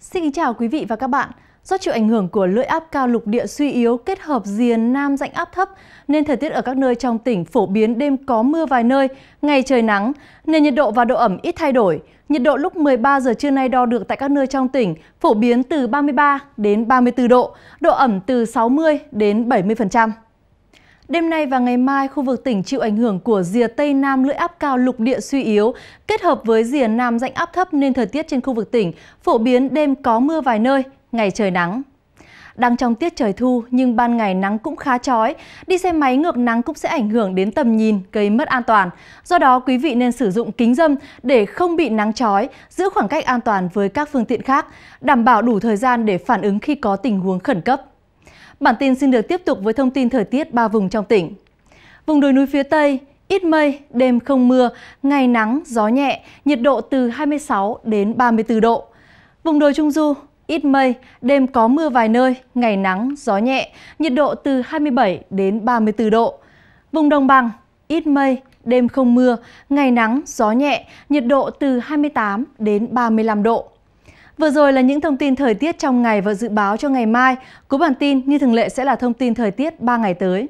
Xin kính chào quý vị và các bạn. Do chịu ảnh hưởng của lưỡi áp cao lục địa suy yếu kết hợp rìa nam dạnh áp thấp nên thời tiết ở các nơi trong tỉnh phổ biến đêm có mưa vài nơi, ngày trời nắng, nên nhiệt độ và độ ẩm ít thay đổi. Nhiệt độ lúc 13 giờ trưa nay đo được tại các nơi trong tỉnh phổ biến từ 33 đến 34 độ, độ ẩm từ 60 đến 70%. Đêm nay và ngày mai, khu vực tỉnh chịu ảnh hưởng của rìa Tây Nam lưỡi áp cao lục địa suy yếu, kết hợp với rìa Nam dạnh áp thấp nên thời tiết trên khu vực tỉnh phổ biến đêm có mưa vài nơi, ngày trời nắng. Đang trong tiết trời thu nhưng ban ngày nắng cũng khá chói, đi xe máy ngược nắng cũng sẽ ảnh hưởng đến tầm nhìn, gây mất an toàn. Do đó quý vị nên sử dụng kính dâm để không bị nắng chói, giữ khoảng cách an toàn với các phương tiện khác, đảm bảo đủ thời gian để phản ứng khi có tình huống khẩn cấp. Bản tin xin được tiếp tục với thông tin thời tiết ba vùng trong tỉnh. Vùng đồi núi phía Tây, ít mây, đêm không mưa, ngày nắng, gió nhẹ, nhiệt độ từ 26 đến 34 độ. Vùng đồi Trung Du, ít mây, đêm có mưa vài nơi, ngày nắng, gió nhẹ, nhiệt độ từ 27 đến 34 độ. Vùng Đồng Bằng, ít mây, đêm không mưa, ngày nắng, gió nhẹ, nhiệt độ từ 28 đến 35 độ. Vừa rồi là những thông tin thời tiết trong ngày và dự báo cho ngày mai. Cuối bản tin như thường lệ sẽ là thông tin thời tiết 3 ngày tới.